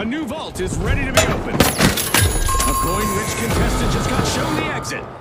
A new vault is ready to be opened. A coin-rich contestant just got shown the exit.